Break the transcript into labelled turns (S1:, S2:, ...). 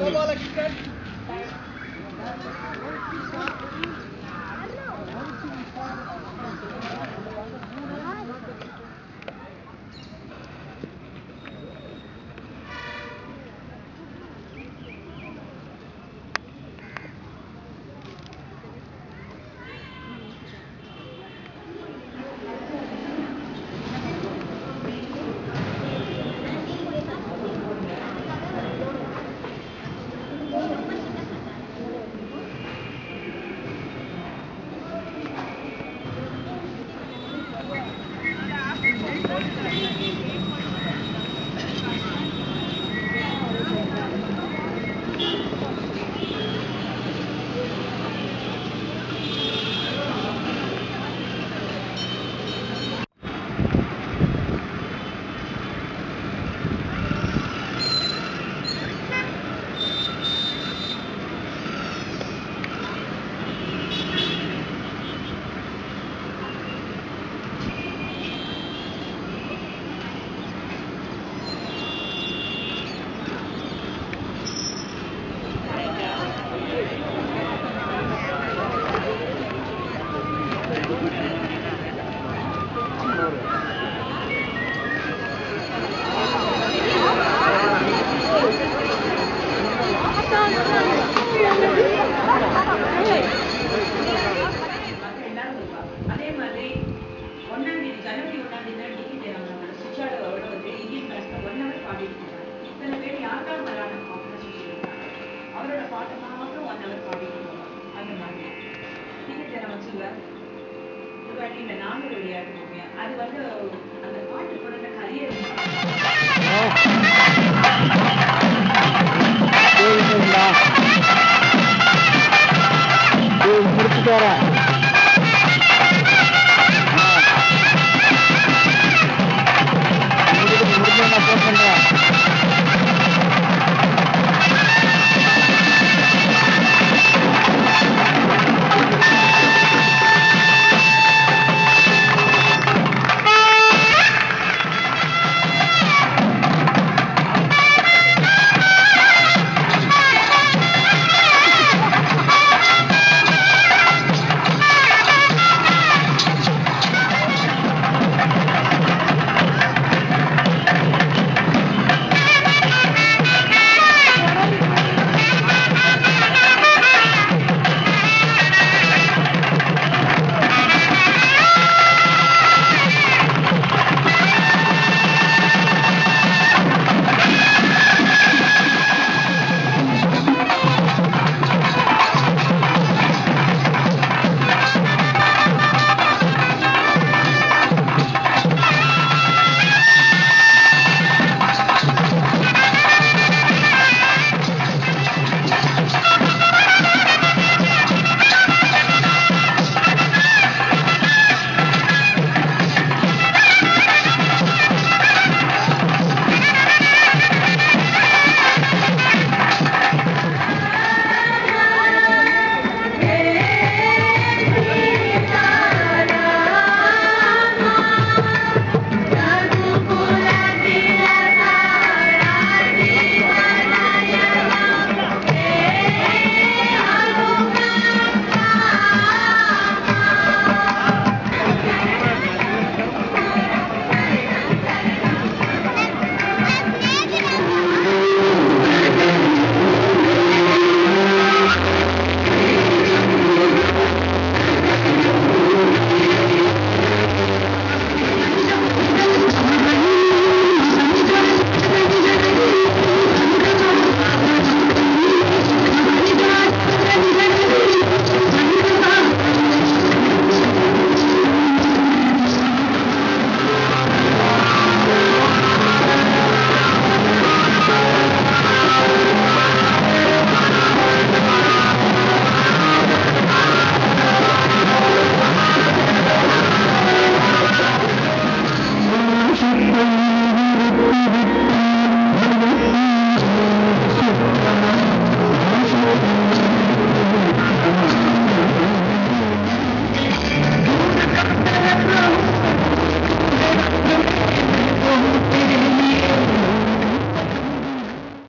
S1: Baba la gitsen. விளையாட்டு போங்க அது வந்து அந்த பாட்டு கூட இந்த கரியர்